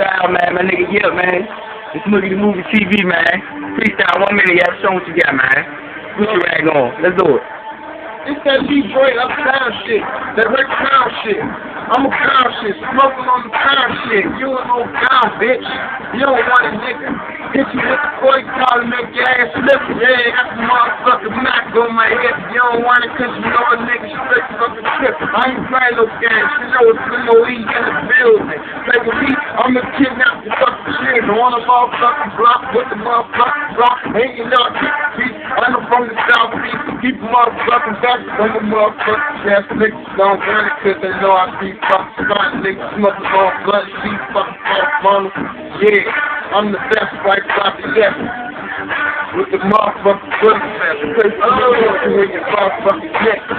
freestyle, man. My nigga, yeah, man. This movie, the movie TV, man. Freestyle, one minute, yeah. Show what you got, man. Put your rag on. Let's do it. It's that Detroit uptown shit. That Rick Crown shit. I'm a crown shit. Smoking on the crown shit. You ain't no crown, bitch. You don't want a nigga. Hit you with the 40 collar, make your ass slip. Yeah, got the motherfucking Mac on my hip. You don't want it cause you know a nigga straight fucking trip. I ain't playing no games. You know it's no E in the building. I'm a kidnap the fucking shit. On a motherfucking block with the motherfucking block. Hanging up. I'm from the South Beach. Keep motherfucking back on the motherfucking ass niggas don't run it cause they know I be fucking smart niggas smoking on blunt, see fucking off on Yeah, I'm the best right the yes. With the motherfucking good ass. Place you in your motherfucking neck.